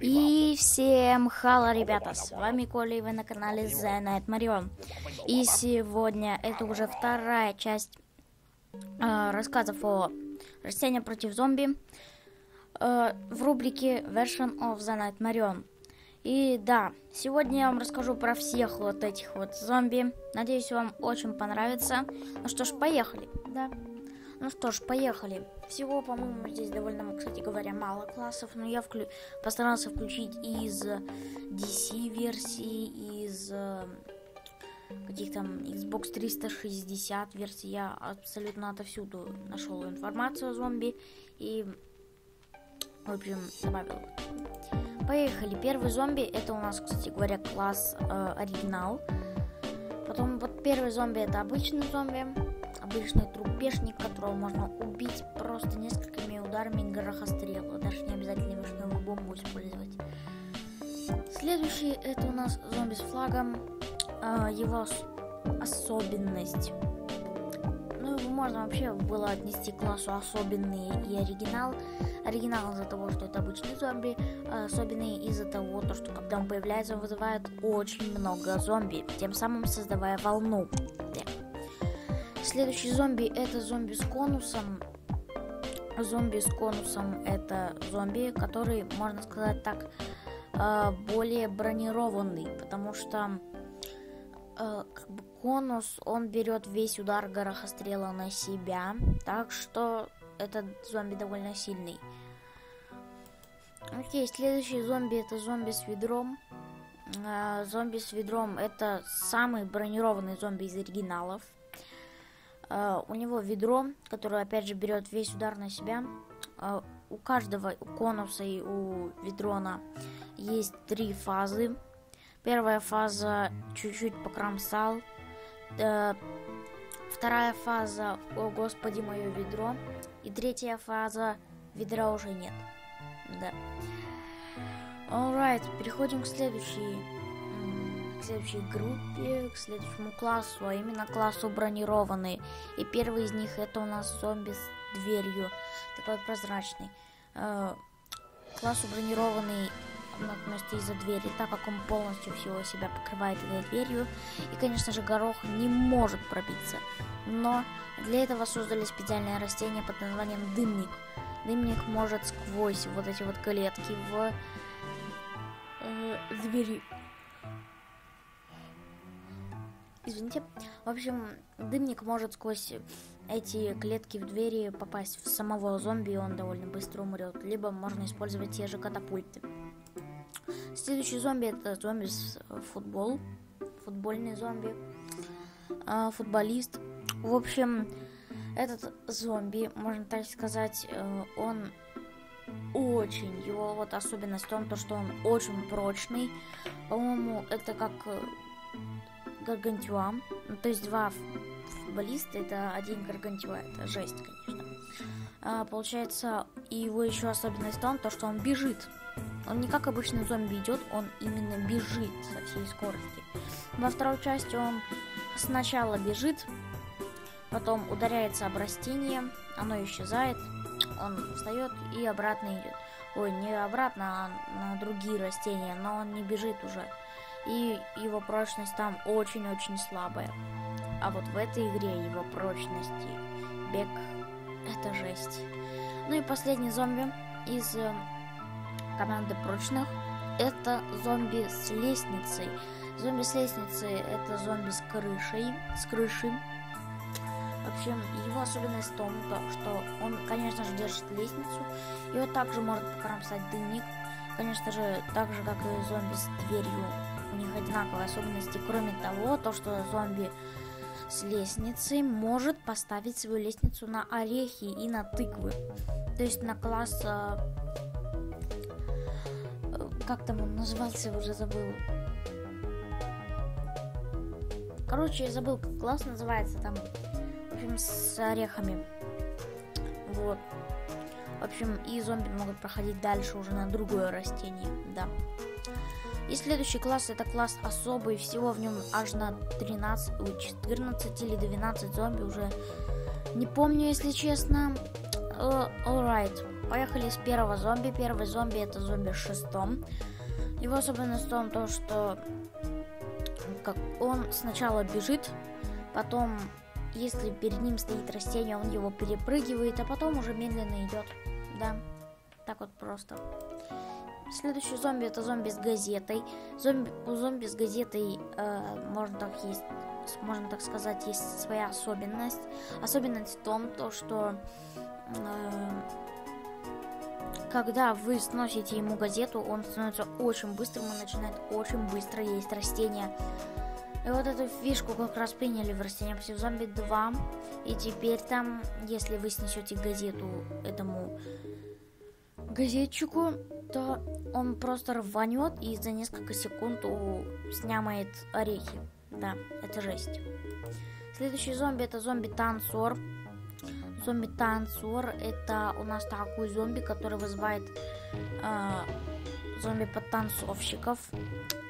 И всем хало, ребята, с вами Коля, и вы на канале The Night Marion. И сегодня это уже вторая часть э, рассказов о растениях против зомби э, в рубрике Version of The Night Marion. И да, сегодня я вам расскажу про всех вот этих вот зомби. Надеюсь, вам очень понравится. Ну что ж, поехали. Да. Ну что ж, поехали. Всего, по-моему, здесь довольно, кстати говоря, мало классов, но я вклю... постарался включить из DC-версии, из э, каких там Xbox 360 версий. Я абсолютно отовсюду нашел информацию о зомби и, в общем, добавил. Поехали. Первый зомби, это у нас, кстати говоря, класс э, оригинал. Потом вот первый зомби это обычный зомби обычный трупешник, которого можно убить просто несколькими ударами горохострела. Даже не обязательно вишневую бомбу использовать. Следующий это у нас зомби с флагом. А, его особенность. Ну, его можно вообще было отнести к классу особенный и оригинал. Оригинал из-за того, что это обычный зомби, а особенный из-за того, что когда он появляется, он вызывает очень много зомби, тем самым создавая волну. Следующий зомби это зомби с конусом. Зомби с конусом это зомби, который, можно сказать так, э, более бронированный, потому что э, как бы конус, он берет весь удар горохострела на себя, так что этот зомби довольно сильный. Окей, следующий зомби это зомби с ведром. Э, зомби с ведром это самый бронированный зомби из оригиналов. Uh, у него ведро, которое опять же берет весь удар на себя. Uh, у каждого, у конуса и у ведрона есть три фазы. Первая фаза чуть-чуть покромсал. Uh, вторая фаза, о господи, мое ведро. И третья фаза, ведра уже нет. Да. Alright, переходим к следующей к следующей группе, к следующему классу, а именно классу бронированный. И первый из них это у нас зомби с дверью, такой прозрачный. Э, классу бронированный он относится из-за двери, так как он полностью всего себя покрывает этой дверью. И, конечно же, горох не может пробиться. Но для этого создали специальное растение под названием дымник. Дымник может сквозь вот эти вот клетки в э, двери Извините. В общем, дымник может сквозь эти клетки в двери попасть в самого зомби, и он довольно быстро умрет. Либо можно использовать те же катапульты. Следующий зомби это зомби с футбол. Футбольный зомби. А, футболист. В общем, этот зомби, можно так сказать, э, он очень, его вот особенность в том, то, что он очень прочный. По-моему, это как э, Гаргантюа. Ну, то есть два футболиста, это один Гаргантюа. Это жесть, конечно. А, получается, его еще особенность в том, то, что он бежит. Он не как обычный зомби идет, он именно бежит со всей скорости. Во второй части он сначала бежит, потом ударяется об растение, оно исчезает, он встает и обратно идет. Ой, не обратно, а на другие растения, но он не бежит уже и его прочность там очень-очень слабая. А вот в этой игре его прочности бег это жесть. Ну и последний зомби из э, команды прочных это зомби с лестницей. Зомби с лестницей это зомби с крышей, с крышей. В общем, его особенность в том, что он, конечно же, держит лестницу, вот также может покромсать дымник. Конечно же, так же, как и зомби с дверью у них одинаковые особенности. Кроме того, то, что зомби с лестницей может поставить свою лестницу на орехи и на тыквы. То есть на класс... Э, как там он назывался, уже забыл. Короче, я забыл, как класс называется там. В общем, с орехами. Вот. В общем, и зомби могут проходить дальше уже на другое растение, да. И следующий класс это класс особый, всего в нем аж на 13, 14 или 12 зомби уже. Не помню, если честно. Uh, alright. поехали с первого зомби. Первый зомби это зомби шестом. Его особенность в том, то, что как он сначала бежит, потом, если перед ним стоит растение, он его перепрыгивает, а потом уже медленно идет. Да, так вот просто. Следующий зомби это зомби с газетой. Зомби, у зомби с газетой э, можно так есть, можно так сказать, есть своя особенность. Особенность в том, то, что э, когда вы сносите ему газету, он становится очень быстрым и начинает очень быстро есть растения. И вот эту фишку как раз приняли в растения в зомби 2. И теперь там, если вы снесете газету этому газетчику, то он просто рванет и за несколько секунд снямает орехи. Да, это жесть. Следующий зомби это зомби-танцор. Зомби-танцор это у нас такой зомби, который вызывает э, зомби-подтанцовщиков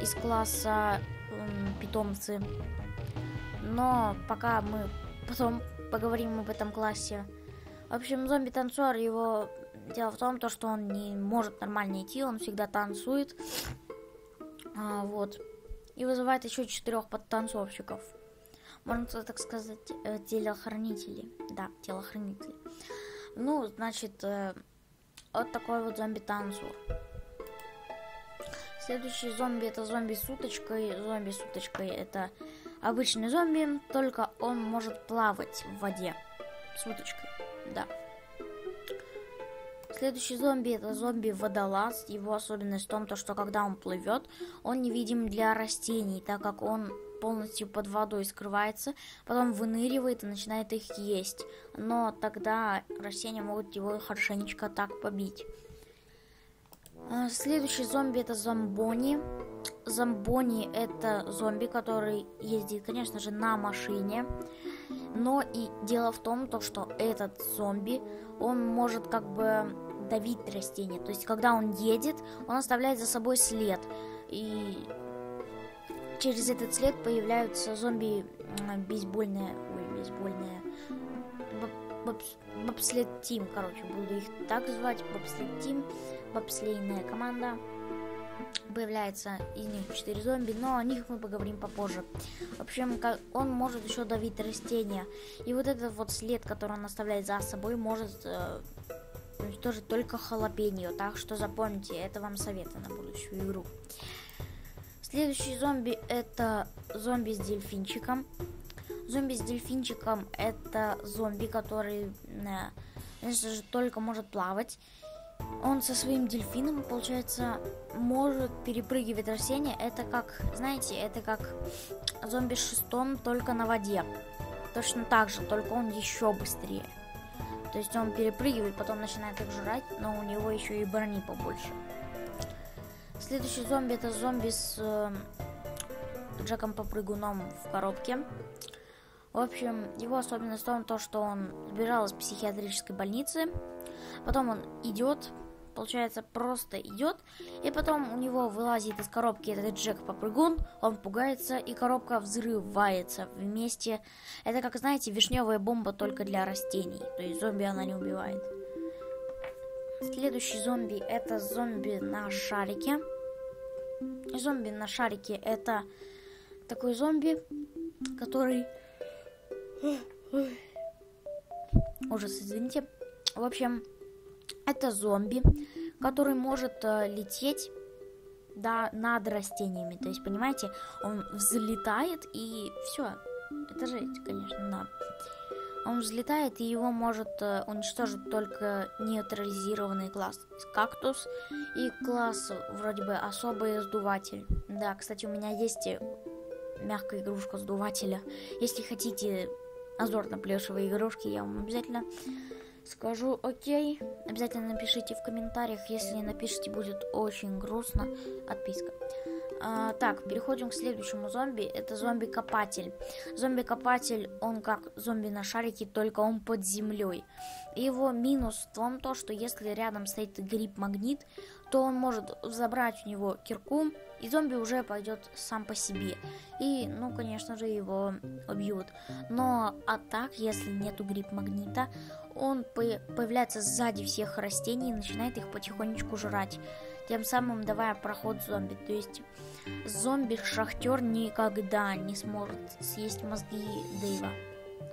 из класса э, питомцы. Но пока мы потом поговорим об этом классе. В общем, зомби-танцор, его дело в том, то, что он не может нормально идти, он всегда танцует. А, вот. И вызывает еще четырех подтанцовщиков можно так сказать, э, телохранители. Да, телохранители. Ну, значит, э, вот такой вот зомби-танцур. Следующий зомби это зомби с уточкой. Зомби с уточкой это обычный зомби, только он может плавать в воде с уточкой. Да. Следующий зомби это зомби-водолаз. Его особенность в том, то, что когда он плывет, он невидим для растений, так как он полностью под водой скрывается, потом выныривает и начинает их есть. Но тогда растения могут его хорошенечко так побить. А, следующий зомби это зомбони. Зомбони это зомби, который ездит, конечно же, на машине. Но и дело в том, то, что этот зомби, он может как бы давить растения. То есть, когда он едет, он оставляет за собой след. И через этот след появляются зомби бейсбольные, ой, бейсбольные, бобслед тим, короче, буду их так звать, бобслед тим, бобслейная команда. Появляется из них 4 зомби, но о них мы поговорим попозже. В общем, он может еще давить растения. И вот этот вот след, который он оставляет за собой, может э, только халапеньо. Так что запомните, это вам советы на будущую игру. Следующий зомби это зомби с дельфинчиком. Зомби с дельфинчиком это зомби, который, конечно же, только может плавать. Он со своим дельфином, получается, может перепрыгивать растения. Это как, знаете, это как зомби с шестом, только на воде. Точно так же, только он еще быстрее. То есть он перепрыгивает, потом начинает их жрать, но у него еще и брони побольше. Следующий зомби это зомби с э, Джеком Попрыгуном в коробке. В общем, его особенность в том, то, что он сбежал из психиатрической больницы. Потом он идет, получается, просто идет. И потом у него вылазит из коробки этот Джек Попрыгун. Он пугается, и коробка взрывается вместе. Это, как знаете, вишневая бомба только для растений. То есть зомби она не убивает. Следующий зомби это зомби на шарике. Зомби на шарике это такой зомби, который... Ужас, извините. В общем, это зомби, который может э, лететь да, над растениями. То есть, понимаете, он взлетает и все. Это жесть, конечно, да. Он взлетает, и его может э, уничтожить только нейтрализированный класс кактус и класс вроде бы особый сдуватель. Да, кстати, у меня есть э, мягкая игрушка сдувателя. Если хотите азорно плюшевые игрушки, я вам обязательно скажу окей. Обязательно напишите в комментариях. Если не напишите, будет очень грустно. Отписка. А, так, переходим к следующему зомби. Это зомби-копатель. Зомби-копатель, он как зомби на шарике, только он под землей. Его минус в том, то, что если рядом стоит гриб-магнит, то он может забрать у него кирку, и зомби уже пойдет сам по себе. И, ну, конечно же, его убьют. Но, а так, если нету гриб-магнита, он появляется сзади всех растений и начинает их потихонечку жрать тем самым давая проход зомби. То есть зомби-шахтер никогда не сможет съесть мозги Дэйва.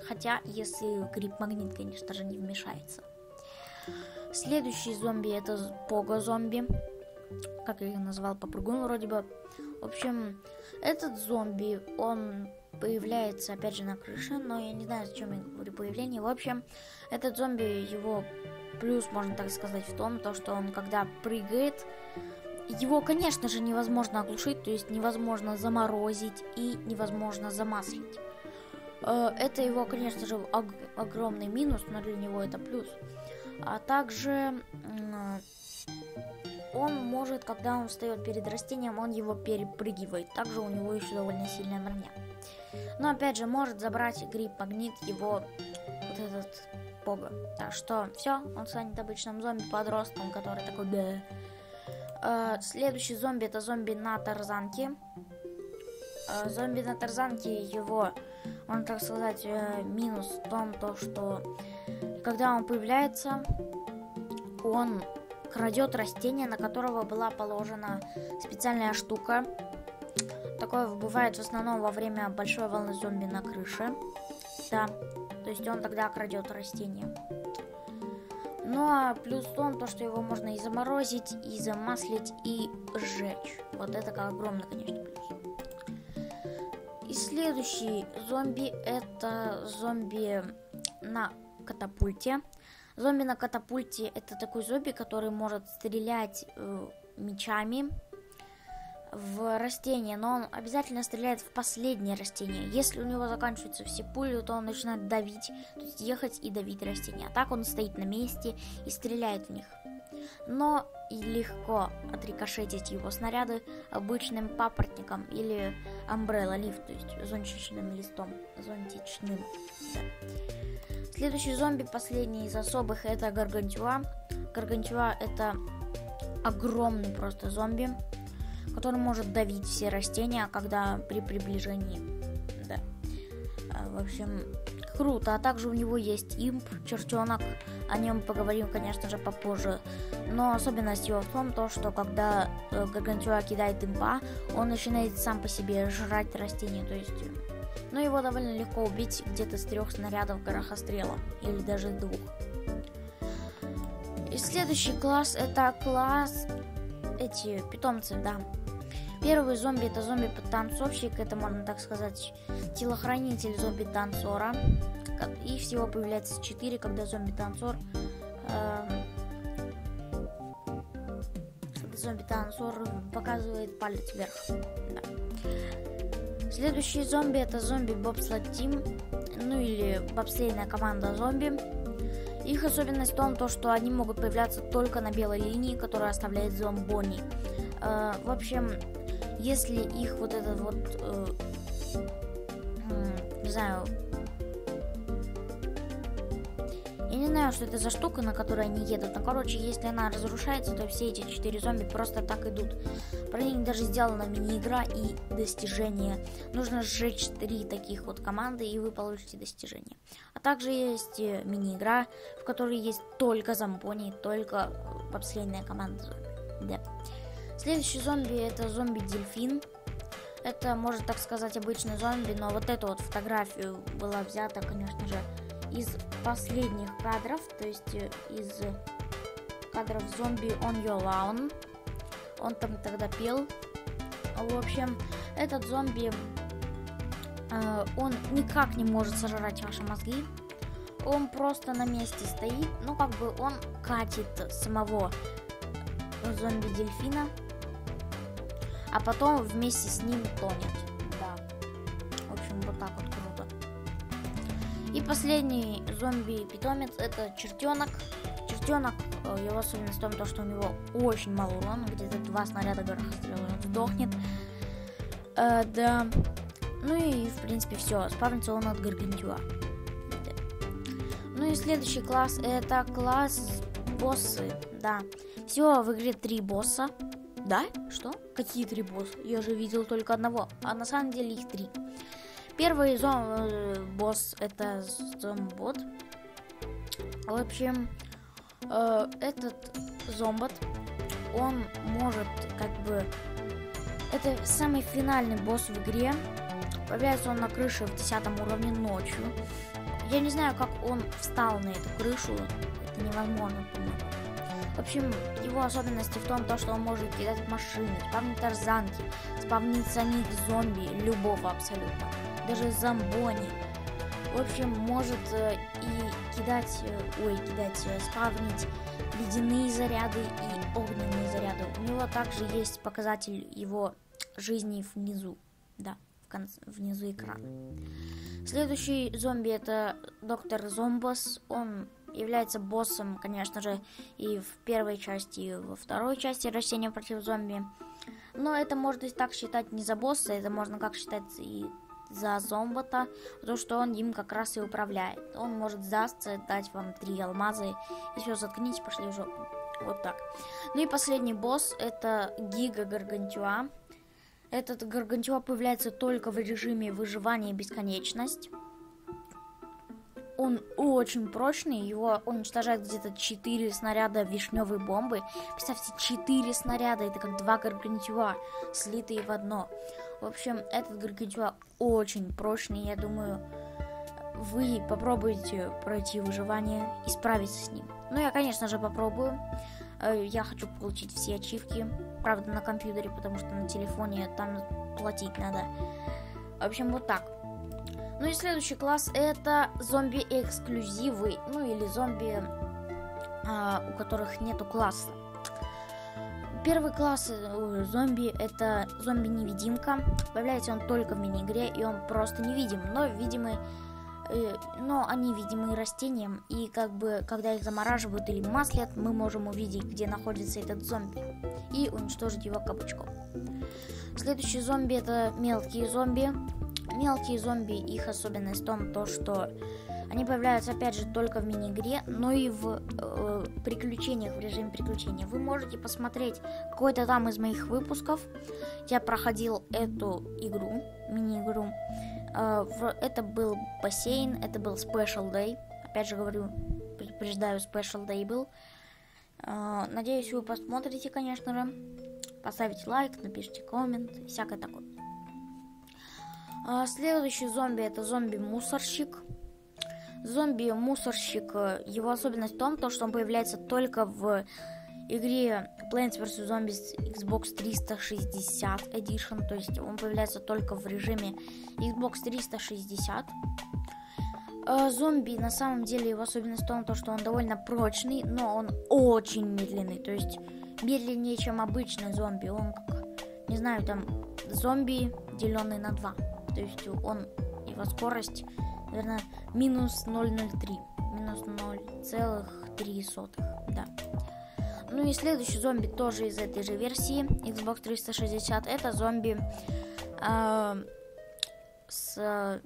Хотя, если гриб-магнит, конечно же, не вмешается. Следующий зомби это пога-зомби. Как я их назвал, попрыгун вроде бы. В общем, этот зомби, он появляется опять же на крыше, но я не знаю, зачем я говорю появление. В общем, этот зомби, его плюс, можно так сказать, в том, то, что он когда прыгает, его, конечно же, невозможно оглушить, то есть невозможно заморозить и невозможно замаслить. Э, это его, конечно же, огромный минус, но для него это плюс. А также он может, когда он встает перед растением, он его перепрыгивает. Также у него еще довольно сильная броня. Но опять же, может забрать гриб магнит его вот этот бога. Так что все, он станет обычным зомби-подростком, который такой да. Э, следующий зомби это зомби на тарзанке. Э, зомби на тарзанке его, можно так сказать, э, минус в том, то, что когда он появляется, он крадет растение, на которого была положена специальная штука. Такое бывает в основном во время большой волны зомби на крыше. Да, то есть он тогда крадет растение. Ну а плюс в том, то, что его можно и заморозить, и замаслить, и сжечь. Вот это как огромный, конечно, плюс. И следующий зомби это зомби на катапульте. Зомби на катапульте это такой зомби, который может стрелять э, мечами в растение, но он обязательно стреляет в последнее растение. Если у него заканчиваются все пули, то он начинает давить, то есть ехать и давить растения. А так он стоит на месте и стреляет в них. Но и легко отрикошетить его снаряды обычным папоротником или umbrella leaf, то есть зонтичным листом, зонтичным. Да. Следующий зомби, последний из особых, это Гаргантюа. Гаргантюа это огромный просто зомби который может давить все растения, когда при приближении. Да. А, в общем, круто. А также у него есть имп, чертенок. О нем поговорим, конечно же, попозже. Но особенность его в том, то, что когда э, Гаргантюа кидает импа, он начинает сам по себе жрать растения. То есть, ну, его довольно легко убить где-то с трех снарядов горохострела. Или даже двух. И следующий класс это класс эти питомцы, да. Первый зомби это зомби-танцовщик, это можно так сказать телохранитель зомби-танцора. И всего появляется 4, когда зомби-танцор э, зомби-танцор показывает палец вверх. Да. Следующий зомби это зомби бобслед тим, ну или бобслейная команда зомби. Их особенность в том, то, что они могут появляться только на белой линии, которая оставляет зомбони. Э, в общем, если их вот этот вот, э, не знаю, я не знаю, что это за штука, на которой они едут. Но, короче, если она разрушается, то все эти четыре зомби просто так идут. Про них даже сделана мини-игра и достижения. Нужно сжечь три таких вот команды, и вы получите достижения. А также есть э, мини-игра, в которой есть только зомбони, только бобслейная команда зомби. Да. Следующий зомби это зомби-дельфин. Это, можно так сказать, обычный зомби, но вот эту вот фотографию была взята, конечно же, из последних кадров, то есть э, из кадров зомби On Your Lawn. Он там тогда пел. В общем, этот зомби, э, он никак не может сожрать ваши мозги. Он просто на месте стоит, ну как бы он катит самого зомби-дельфина а потом вместе с ним тонет. Да. В общем, вот так вот круто. И последний зомби-питомец это чертенок. Чертенок, э, его особенность в том, что у него очень мало урона, где-то два снаряда горохострела, он сдохнет. Э, да. Ну и, в принципе, все. Спавнится он от Гаргантюа. Да. Ну и следующий класс это класс боссы. Да. Всего в игре три босса. Да? Что? Какие три босса? Я же видел только одного. А на самом деле их три. Первый зом э, босс это зомбот. В общем, э, этот зомбот, он может как бы... Это самый финальный босс в игре. Появляется он на крыше в 10 уровне ночью. Я не знаю, как он встал на эту крышу. Это невозможно понять. В общем, его особенности в том, то, что он может кидать машины, спавнить тарзанки, спавнить самих зомби, любого абсолютно, даже зомбони. В общем, может э, и кидать, э, ой, кидать, э, спавнить ледяные заряды и огненные заряды. У него также есть показатель его жизни внизу, да, в конце, внизу экрана. Следующий зомби это доктор Зомбос. Он является боссом, конечно же, и в первой части, и во второй части растения против зомби. Но это можно так считать не за босса, это можно как считать и за зомбота, потому что он им как раз и управляет. Он может сдастся, дать вам три алмаза, и все, заткните, пошли в жопу. Вот так. Ну и последний босс это Гига Гаргантюа. Этот Гаргантюа появляется только в режиме выживания бесконечность. Он очень прочный, его уничтожает где-то 4 снаряда вишневой бомбы. Представьте, 4 снаряда, это как два гаргантюа, слитые в одно. В общем, этот гаргантюа очень прочный, я думаю, вы попробуете пройти выживание и справиться с ним. Ну, я, конечно же, попробую. Э, я хочу получить все ачивки, правда, на компьютере, потому что на телефоне там платить надо. В общем, вот так. Ну и следующий класс это зомби-эксклюзивы, ну или зомби, а, у которых нету класса. Первый класс э, зомби это зомби-невидимка. Появляется он только в мини-игре, и он просто невидим, но видимый э, но они видимы растениям, и как бы, когда их замораживают или маслят, мы можем увидеть, где находится этот зомби, и уничтожить его капучком. Следующий зомби это мелкие зомби. Мелкие зомби, их особенность в том, то, что они появляются, опять же, только в мини-игре, но и в э, приключениях, в режиме приключений. Вы можете посмотреть какой-то там из моих выпусков. Я проходил эту игру, мини-игру. Э, это был бассейн, это был Special Day. Опять же говорю, предупреждаю, Special Day был. Э, надеюсь, вы посмотрите, конечно же. Поставите лайк, напишите коммент, всякое такое. А, следующий зомби это зомби-мусорщик. Зомби-мусорщик, э, его особенность в том, то, что он появляется только в игре Plants vs. Zombies Xbox 360 Edition, то есть он появляется только в режиме Xbox 360. А, зомби на самом деле его особенность в том, то, что он довольно прочный, но он очень медленный, то есть медленнее, чем обычный зомби. Он как, не знаю, там зомби, деленный на 2. То есть он, его скорость, наверное, минус 0,03. Минус 0,3. Да. Ну и следующий зомби тоже из этой же версии Xbox 360. Это зомби э, с...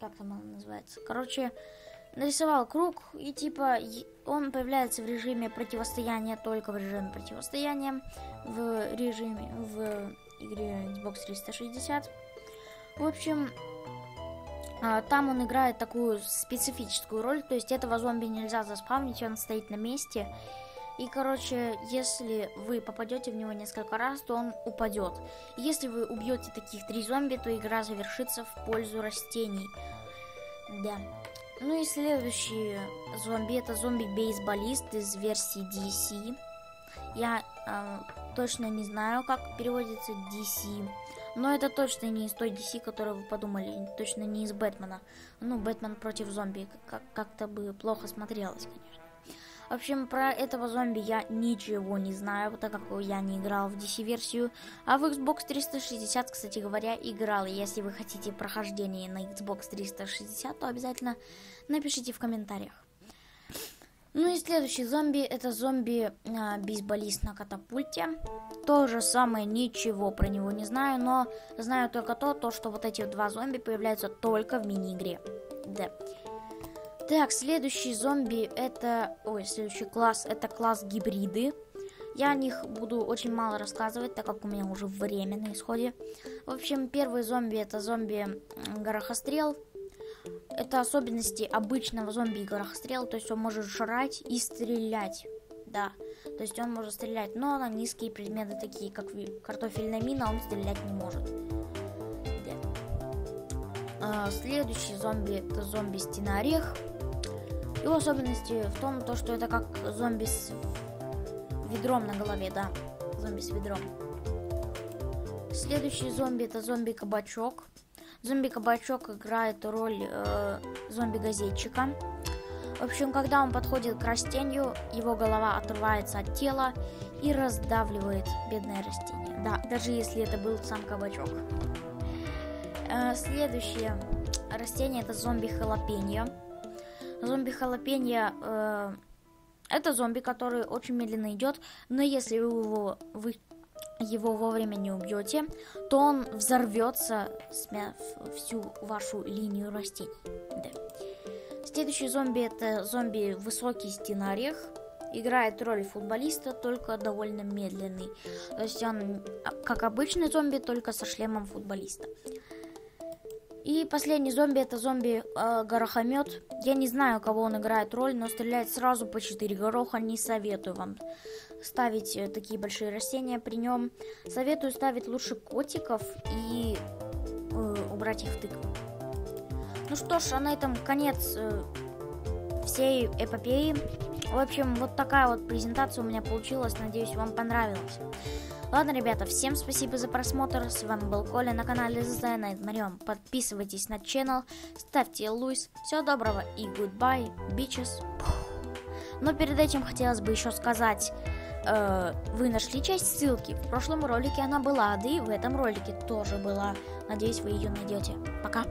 Как там он называется? Короче, нарисовал круг, и типа он появляется в режиме противостояния, только в режиме противостояния, в режиме, в игре Xbox 360. В общем, а, там он играет такую специфическую роль, то есть этого зомби нельзя заспавнить, он стоит на месте. И, короче, если вы попадете в него несколько раз, то он упадет. Если вы убьете таких три зомби, то игра завершится в пользу растений. Да. Ну и следующий зомби это зомби-бейсболист из версии DC. Я э, точно не знаю, как переводится DC. Но это точно не из той DC, которую вы подумали. Точно не из Бэтмена. Ну, Бэтмен против зомби. Как-то бы плохо смотрелось, конечно. В общем, про этого зомби я ничего не знаю, так как я не играл в DC-версию. А в Xbox 360, кстати говоря, играл. Если вы хотите прохождение на Xbox 360, то обязательно напишите в комментариях. Ну и следующий зомби это зомби а, бейсболист на катапульте. То же самое, ничего про него не знаю, но знаю только то, то что вот эти два зомби появляются только в мини-игре. Да. Так, следующий зомби это... Ой, следующий класс это класс гибриды. Я о них буду очень мало рассказывать, так как у меня уже время на исходе. В общем, первый зомби это зомби горохострел. Это особенности обычного зомби и горохострела, то есть он может жрать и стрелять. Да, то есть он может стрелять, но на низкие предметы, такие как картофельная мина, он стрелять не может. Да. А, следующий зомби это зомби стенарих. Его особенности в том, то, что это как зомби с ведром на голове, да. Зомби с ведром. Следующий зомби это зомби-кабачок. Зомби-кабачок играет роль э, зомби-газетчика. В общем, когда он подходит к растению, его голова отрывается от тела и раздавливает бедное растение. Да, даже если это был сам кабачок. Э, следующее растение это зомби-халапеньо. Зомби-халапеньо э, это зомби, который очень медленно идет, но если вы его, вы его вовремя не убьете, то он взорвется, смяв всю вашу линию растений. Да. Следующий зомби это зомби высокий стенариях. Играет роль футболиста, только довольно медленный. То есть он а, как обычный зомби, только со шлемом футболиста. И последний зомби это зомби э, горохомет. Я не знаю, кого он играет роль, но стреляет сразу по 4 гороха. Не советую вам ставить э, такие большие растения при нем. Советую ставить лучше котиков и э, убрать их в тыкву. Ну что ж, а на этом конец э, всей эпопеи. В общем, вот такая вот презентация у меня получилась. Надеюсь, вам понравилось. Ладно, ребята, всем спасибо за просмотр. С вами был Коля на канале The Night Marion. Подписывайтесь на канал, ставьте луис. Всего доброго и goodbye, bitches. Но перед этим хотелось бы еще сказать, э, вы нашли часть ссылки. В прошлом ролике она была, да и в этом ролике тоже была. Надеюсь, вы ее найдете. Пока.